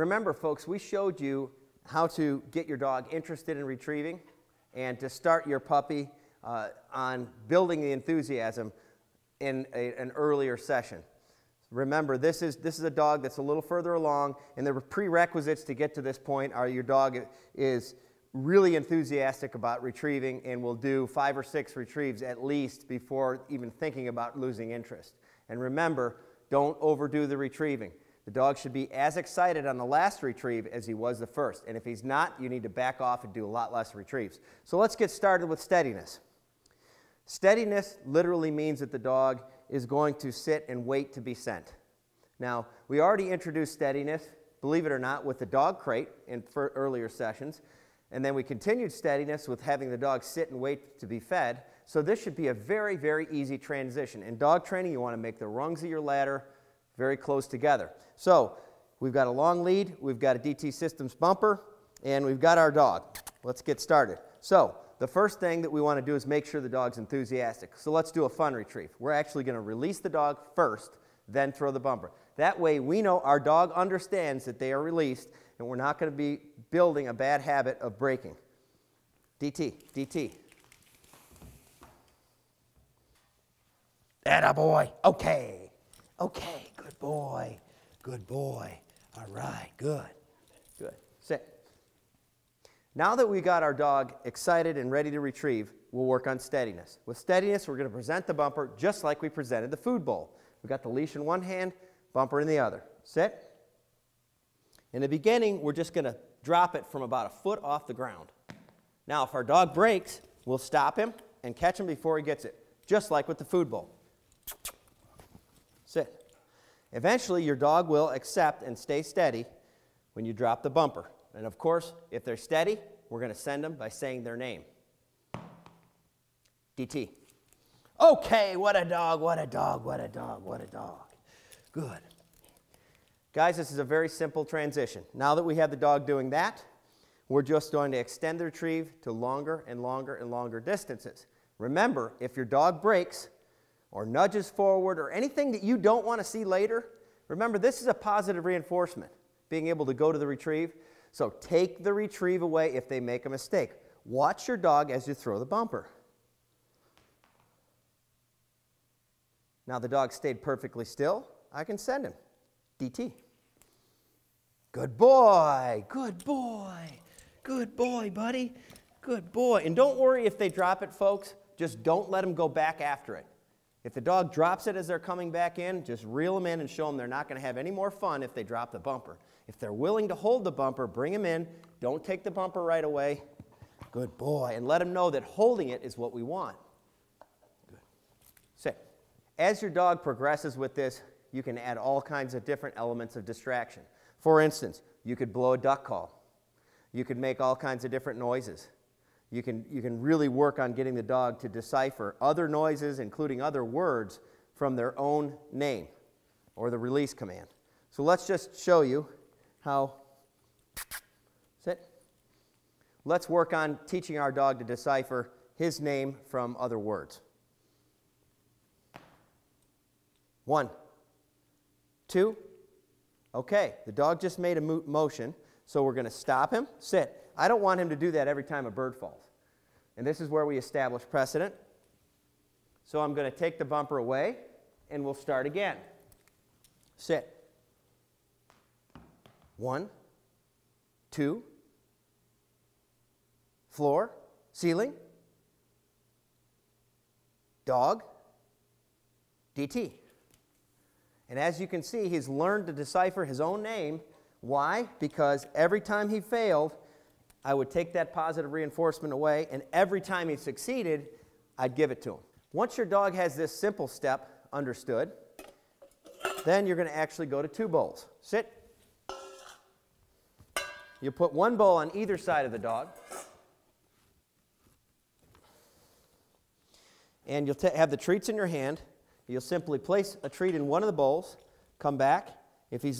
Remember, folks, we showed you how to get your dog interested in retrieving and to start your puppy uh, on building the enthusiasm in a, an earlier session. Remember, this is, this is a dog that's a little further along, and the prerequisites to get to this point are your dog is really enthusiastic about retrieving and will do five or six retrieves at least before even thinking about losing interest. And remember, don't overdo the retrieving. The dog should be as excited on the last retrieve as he was the first. And if he's not, you need to back off and do a lot less retrieves. So let's get started with steadiness. Steadiness literally means that the dog is going to sit and wait to be sent. Now, we already introduced steadiness, believe it or not, with the dog crate in earlier sessions. And then we continued steadiness with having the dog sit and wait to be fed. So this should be a very, very easy transition. In dog training, you want to make the rungs of your ladder very close together. So we've got a long lead, we've got a DT Systems bumper, and we've got our dog. Let's get started. So the first thing that we want to do is make sure the dog's enthusiastic. So let's do a fun retrieve. We're actually going to release the dog first, then throw the bumper. That way we know our dog understands that they are released and we're not going to be building a bad habit of breaking. DT, DT. Atta boy. Okay. Okay. Good boy. Good boy. All right. Good. Good. Sit. Now that we got our dog excited and ready to retrieve, we'll work on steadiness. With steadiness, we're going to present the bumper just like we presented the food bowl. We've got the leash in one hand, bumper in the other. Sit. In the beginning, we're just going to drop it from about a foot off the ground. Now, if our dog breaks, we'll stop him and catch him before he gets it, just like with the food bowl. Sit. Eventually, your dog will accept and stay steady when you drop the bumper. And of course, if they're steady, we're going to send them by saying their name. DT. Okay, what a dog, what a dog, what a dog, what a dog. Good. Guys, this is a very simple transition. Now that we have the dog doing that, we're just going to extend the retrieve to longer and longer and longer distances. Remember, if your dog breaks or nudges forward or anything that you don't want to see later, remember this is a positive reinforcement, being able to go to the retrieve. So take the retrieve away if they make a mistake. Watch your dog as you throw the bumper. Now the dog stayed perfectly still. I can send him. DT. Good boy. Good boy. Good boy, buddy. Good boy. And don't worry if they drop it, folks. Just don't let them go back after it. If the dog drops it as they're coming back in, just reel them in and show them they're not going to have any more fun if they drop the bumper. If they're willing to hold the bumper, bring them in. Don't take the bumper right away. Good boy. And let them know that holding it is what we want. Good. Sit. As your dog progresses with this, you can add all kinds of different elements of distraction. For instance, you could blow a duck call. You could make all kinds of different noises. You can, you can really work on getting the dog to decipher other noises, including other words, from their own name or the release command. So let's just show you how. Sit. Let's work on teaching our dog to decipher his name from other words. One, two. Okay, the dog just made a motion, so we're going to stop him, sit. I don't want him to do that every time a bird falls. And this is where we establish precedent. So I'm going to take the bumper away, and we'll start again. Sit. One, two, floor, ceiling, dog, DT. And as you can see, he's learned to decipher his own name. Why? Because every time he failed, I would take that positive reinforcement away, and every time he succeeded, I'd give it to him. Once your dog has this simple step understood, then you're going to actually go to two bowls. Sit. You put one bowl on either side of the dog. And you'll have the treats in your hand. You'll simply place a treat in one of the bowls, come back. If he's